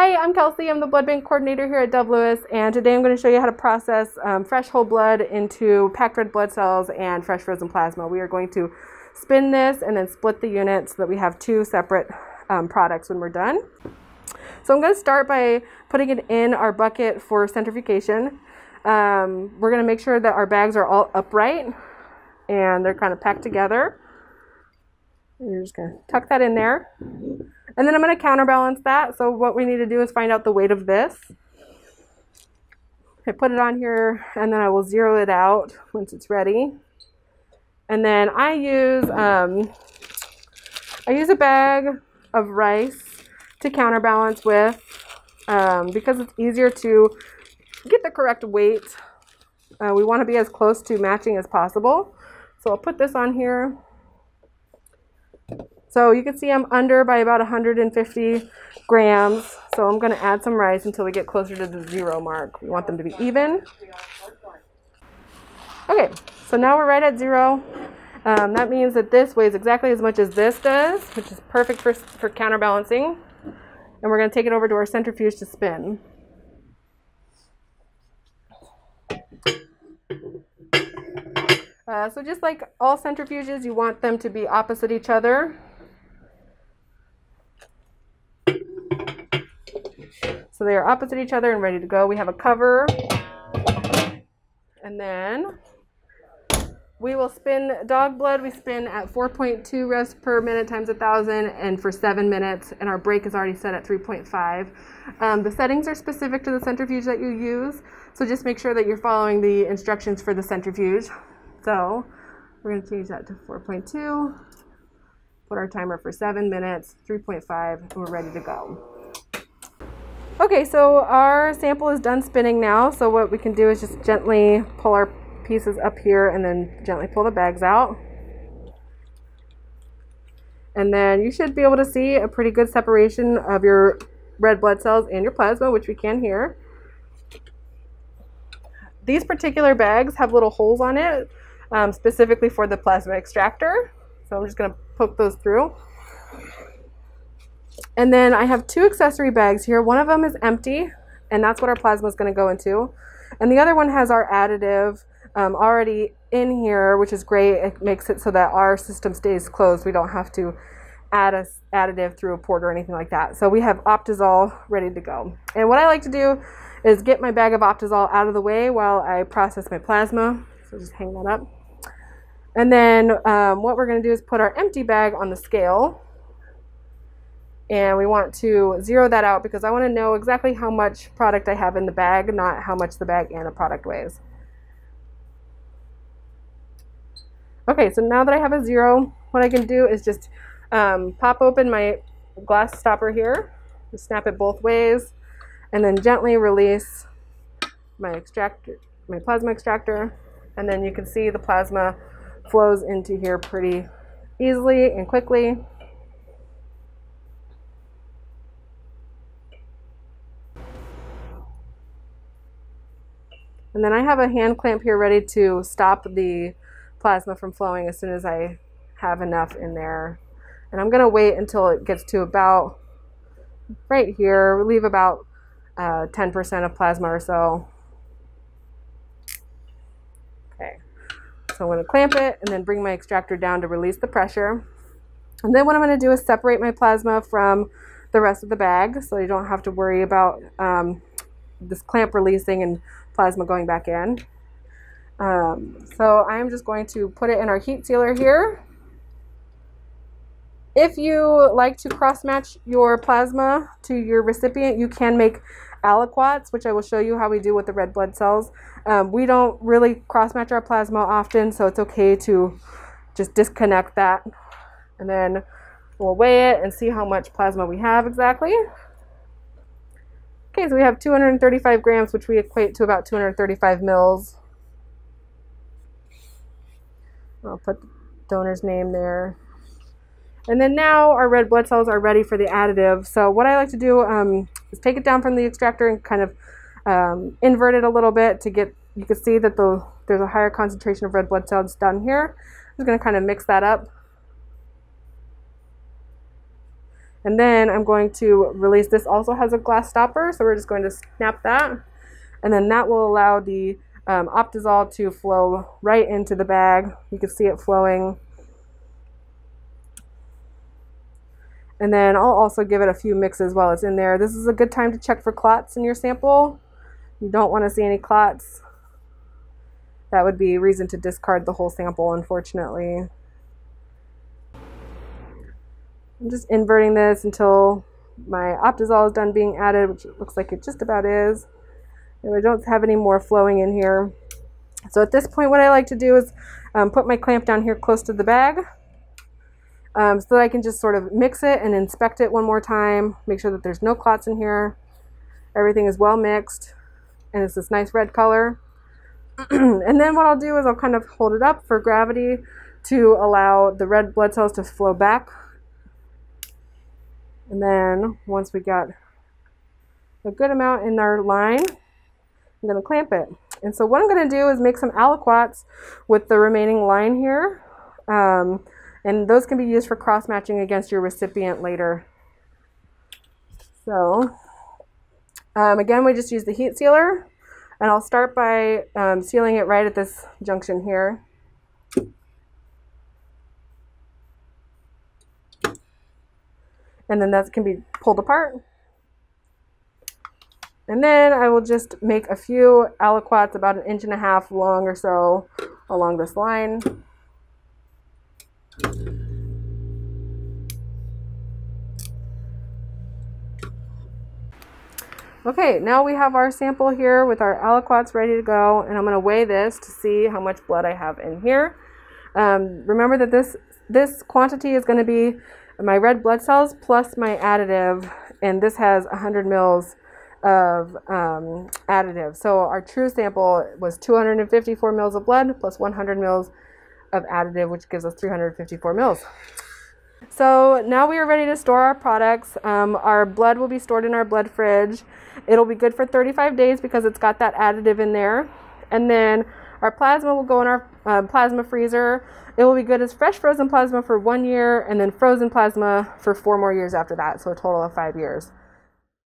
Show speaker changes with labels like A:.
A: Hi, I'm Kelsey. I'm the blood bank coordinator here at DoveLewis, and today I'm going to show you how to process um, fresh whole blood into packed red blood cells and fresh frozen plasma. We are going to spin this and then split the units so that we have two separate um, products when we're done. So I'm going to start by putting it in our bucket for centrifugation. Um, we're going to make sure that our bags are all upright and they're kind of packed together. You're just going to tuck that in there. And then I'm going to counterbalance that. So what we need to do is find out the weight of this. I put it on here and then I will zero it out once it's ready. And then I use um, I use a bag of rice to counterbalance with um, because it's easier to get the correct weight. Uh, we want to be as close to matching as possible. So I'll put this on here. So you can see I'm under by about 150 grams. So I'm going to add some rice until we get closer to the zero mark. We want them to be even. Okay, so now we're right at zero. Um, that means that this weighs exactly as much as this does, which is perfect for, for counterbalancing. And we're going to take it over to our centrifuge to spin. Uh, so just like all centrifuges, you want them to be opposite each other. So they are opposite each other and ready to go. We have a cover. And then we will spin dog blood. We spin at 4.2 revs per minute times 1,000 and for seven minutes. And our brake is already set at 3.5. Um, the settings are specific to the centrifuge that you use. So just make sure that you're following the instructions for the centrifuge. So we're going to change that to 4.2, put our timer for seven minutes, 3.5, and we're ready to go. Okay, so our sample is done spinning now. So what we can do is just gently pull our pieces up here and then gently pull the bags out. And then you should be able to see a pretty good separation of your red blood cells and your plasma, which we can here. These particular bags have little holes on it um, specifically for the plasma extractor. So I'm just going to poke those through. And then I have two accessory bags here. One of them is empty, and that's what our plasma is going to go into. And the other one has our additive um, already in here, which is great. It makes it so that our system stays closed. We don't have to add a additive through a port or anything like that. So we have Optisol ready to go. And what I like to do is get my bag of Optisol out of the way while I process my plasma. So just hang that up. And then um, what we're going to do is put our empty bag on the scale. And we want to zero that out because I want to know exactly how much product I have in the bag, not how much the bag and the product weighs. Okay, so now that I have a zero, what I can do is just um, pop open my glass stopper here, snap it both ways, and then gently release my extractor, my plasma extractor, and then you can see the plasma flows into here pretty easily and quickly. And then I have a hand clamp here ready to stop the plasma from flowing as soon as I have enough in there. And I'm going to wait until it gets to about right here, leave about 10% uh, of plasma or so Okay, So I'm going to clamp it and then bring my extractor down to release the pressure. And then what I'm going to do is separate my plasma from the rest of the bag so you don't have to worry about um, this clamp releasing and plasma going back in. Um, so I'm just going to put it in our heat sealer here. If you like to cross match your plasma to your recipient, you can make aliquots, which I will show you how we do with the red blood cells. Um, we don't really cross match our plasma often, so it's okay to just disconnect that. And then we'll weigh it and see how much plasma we have exactly. Okay, so we have 235 grams, which we equate to about 235 mils. I'll put the donor's name there. And then now our red blood cells are ready for the additive. So what I like to do um, is take it down from the extractor and kind of um, invert it a little bit to get, you can see that the there's a higher concentration of red blood cells down here. I'm just going to kind of mix that up. And then I'm going to release, this also has a glass stopper, so we're just going to snap that. And then that will allow the um, Optisol to flow right into the bag. You can see it flowing. And then I'll also give it a few mixes while it's in there. This is a good time to check for clots in your sample. You don't want to see any clots. That would be reason to discard the whole sample, unfortunately. I'm just inverting this until my Optisol is done being added, which looks like it just about is. And I don't have any more flowing in here. So at this point, what I like to do is um, put my clamp down here close to the bag um, so that I can just sort of mix it and inspect it one more time. Make sure that there's no clots in here. Everything is well mixed and it's this nice red color. and then what I'll do is I'll kind of hold it up for gravity to allow the red blood cells to flow back. And then once we got a good amount in our line, I'm going to clamp it. And so what I'm going to do is make some aliquots with the remaining line here. Um, and those can be used for cross-matching against your recipient later. So um, again, we just use the heat sealer. And I'll start by um, sealing it right at this junction here. And then that can be pulled apart. And then I will just make a few aliquots about an inch and a half long or so along this line. Okay, now we have our sample here with our aliquots ready to go, and I'm going to weigh this to see how much blood I have in here. Um, remember that this, this quantity is going to be my red blood cells plus my additive, and this has 100 mils of um, additive. So our true sample was 254 mils of blood plus 100 mils of additive, which gives us 354 mils. So now we are ready to store our products. Um, our blood will be stored in our blood fridge. It'll be good for 35 days because it's got that additive in there. And then our plasma will go in our uh, plasma freezer. It will be good as fresh frozen plasma for one year and then frozen plasma for four more years after that, so a total of five years.